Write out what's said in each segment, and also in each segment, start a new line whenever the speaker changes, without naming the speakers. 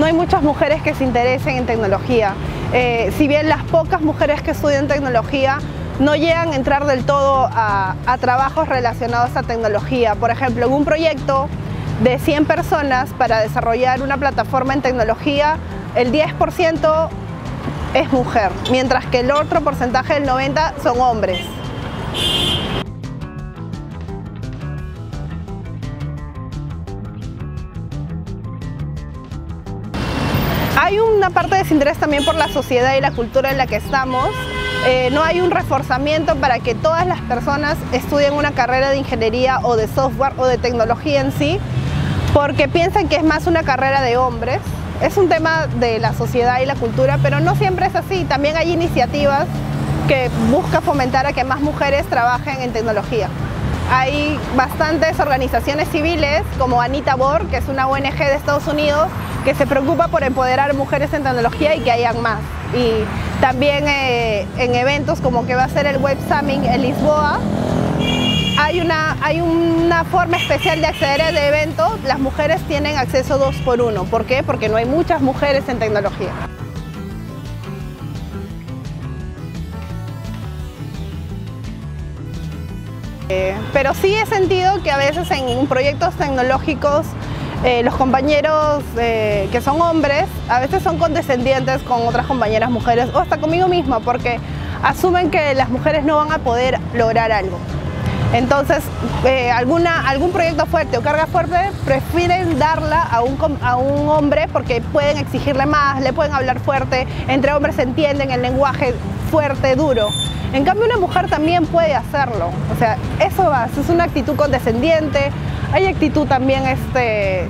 no hay muchas mujeres que se interesen en tecnología. Eh, si bien las pocas mujeres que estudian tecnología no llegan a entrar del todo a, trabajos relacionados a tecnología. Por ejemplo, en un proyecto de 100 personas para desarrollar una plataforma en tecnología, el 10% es mujer, mientras que el otro porcentaje del 90% son hombres. Hay una parte de desinterés también por la sociedad y la cultura en la que estamos. Eh, no hay un reforzamiento para que todas las personas estudien una carrera de ingeniería o de software o de tecnología en sí, porque piensan que es más una carrera de hombres. Es un tema de la sociedad y la cultura, pero no siempre es así. También hay iniciativas que buscan fomentar a que más mujeres trabajen en tecnología. Hay bastantes organizaciones civiles como Anita Bor, que es una ONG de Estados Unidos, que se preocupa por empoderar mujeres en tecnología y que hayan más. Y también eh, en eventos como que va a ser el Web Summit en Lisboa, hay una, hay una forma especial de acceder al evento. Las mujeres tienen acceso dos por uno. ¿Por qué? Porque no hay muchas mujeres en tecnología. Eh, pero sí he sentido que a veces en proyectos tecnológicos eh, los compañeros eh, que son hombres a veces son condescendientes con otras compañeras mujeres o hasta conmigo misma porque asumen que las mujeres no van a poder lograr algo. Entonces, eh, alguna, algún proyecto fuerte o carga fuerte prefieren darla a un, a un hombre porque pueden exigirle más, le pueden hablar fuerte, entre hombres se entienden el lenguaje fuerte, duro. En cambio, una mujer también puede hacerlo. O sea, eso va, es una actitud condescendiente, hay actitud también este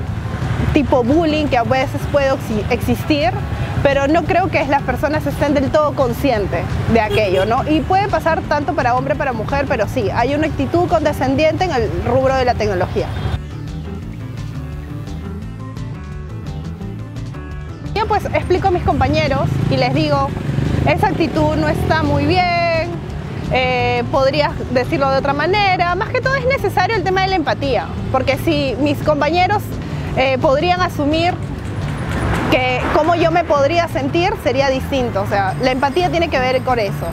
tipo bullying que a veces puede existir, pero no creo que las personas estén del todo conscientes de aquello, ¿no? Y puede pasar tanto para hombre, para mujer, pero sí, hay una actitud condescendiente en el rubro de la tecnología. Yo pues explico a mis compañeros y les digo, esa actitud no está muy bien, eh, podrías decirlo de otra manera. Más que todo es necesario el tema de la empatía, porque si mis compañeros eh, podrían asumir que cómo yo me podría sentir sería distinto. O sea, la empatía tiene que ver con eso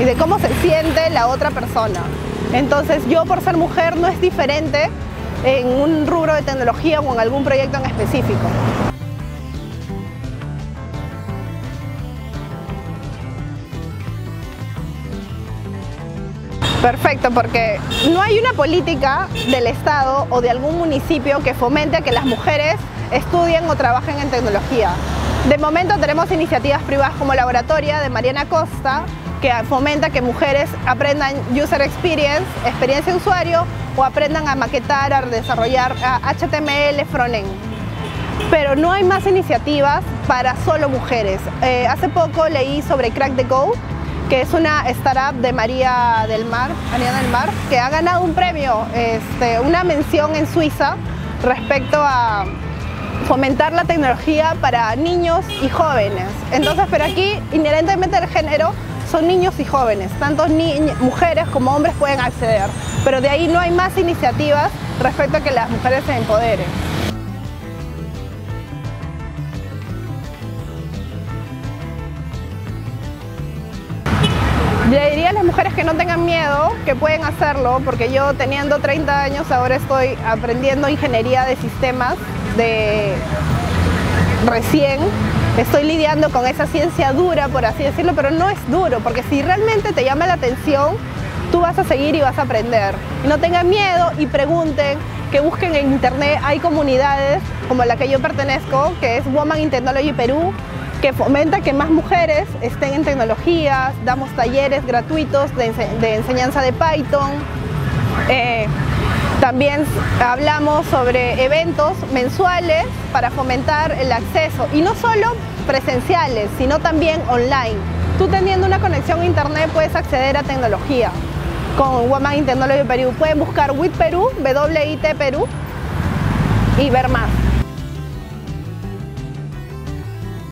y de cómo se siente la otra persona. Entonces yo por ser mujer no es diferente en un rubro de tecnología o en algún proyecto en específico. Perfecto, porque no hay una política del Estado o de algún municipio que fomente que las mujeres estudien o trabajen en tecnología. De momento tenemos iniciativas privadas como Laboratoria de Mariana Costa, que fomenta que mujeres aprendan user experience, experiencia de usuario, o aprendan a maquetar, a desarrollar HTML frontend. Pero no hay más iniciativas para solo mujeres. Eh, hace poco leí sobre Crack the Go, que es una startup de María del Mar, María del Mar, que ha ganado un premio, este, una mención en Suiza respecto a fomentar la tecnología para niños y jóvenes. Entonces, pero aquí, inherentemente el género, son niños y jóvenes, tanto mujeres como hombres pueden acceder, pero de ahí no hay más iniciativas respecto a que las mujeres se empoderen. Le diría a las mujeres que no tengan miedo, que pueden hacerlo, porque yo teniendo 30 años ahora estoy aprendiendo ingeniería de sistemas de recién. Estoy lidiando con esa ciencia dura, por así decirlo, pero no es duro, porque si realmente te llama la atención, tú vas a seguir y vas a aprender. Y no tengan miedo y pregunten, que busquen en internet, hay comunidades como la que yo pertenezco, que es Woman in Technology Perú, que fomenta que más mujeres estén en tecnologías, damos talleres gratuitos de, enseñanza de Python. Eh, también hablamos sobre eventos mensuales para fomentar el acceso y no solo presenciales, sino también online. Tú teniendo una conexión a internet puedes acceder a tecnología con Woman in Technology Perú. Pueden buscar WIT Perú, WIT Perú y ver más.